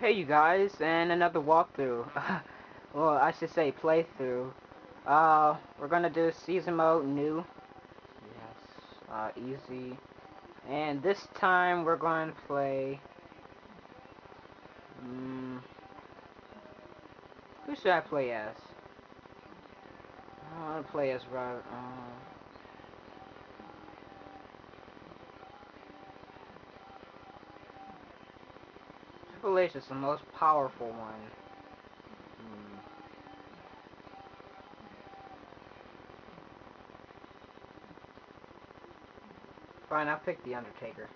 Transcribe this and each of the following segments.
Hey you guys, and another walkthrough. well, I should say playthrough. Uh, we're gonna do season mode new. Yes, uh, easy. And this time we're going to play... Um, who should I play as? I want to play as Robert. Uh, Triple H is the most powerful one. Hmm. Fine, I'll pick The Undertaker.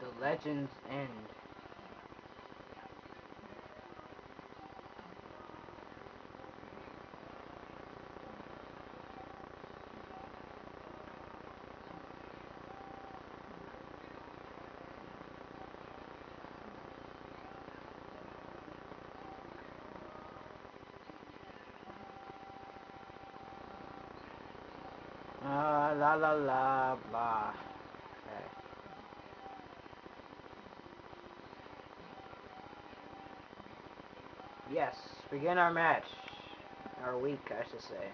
The Legends End. Uh, la la la blah. Eh. Okay. Yes, begin our match. Our week, I should say.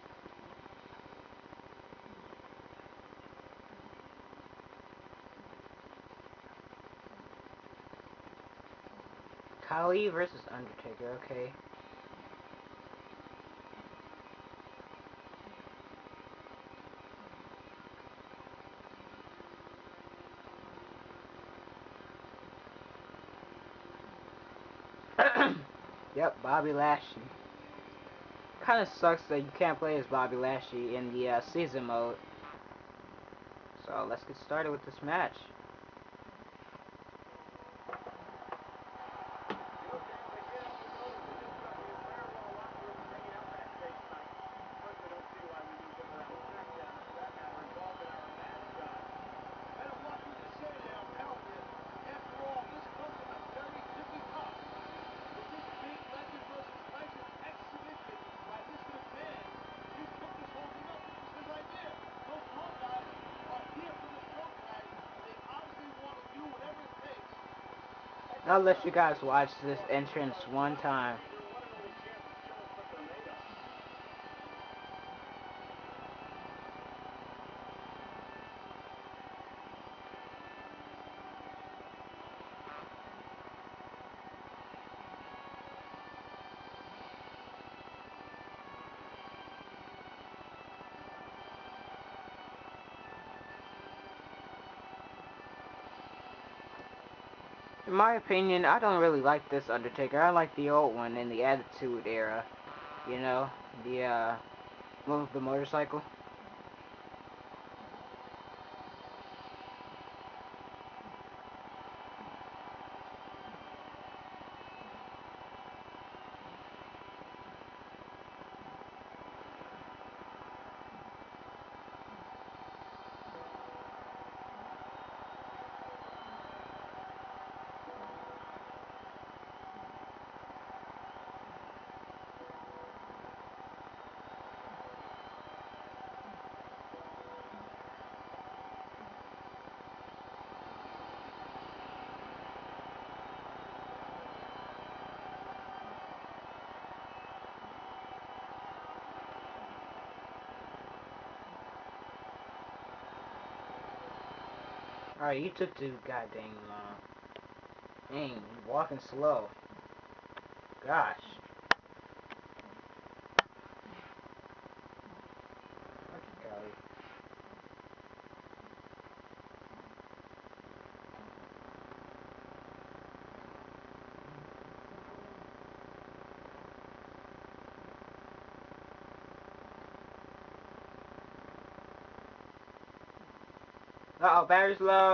Khali versus Undertaker, okay. yep, Bobby Lashley. Kind of sucks that you can't play as Bobby Lashley in the uh, season mode. So let's get started with this match. I'll let you guys watch this entrance one time. In my opinion, I don't really like this Undertaker. I like the old one in the Attitude Era. You know, the, uh, the motorcycle. Alright, you took too goddamn long. Dang, you walking slow. Gosh. Uh oh, battery's low.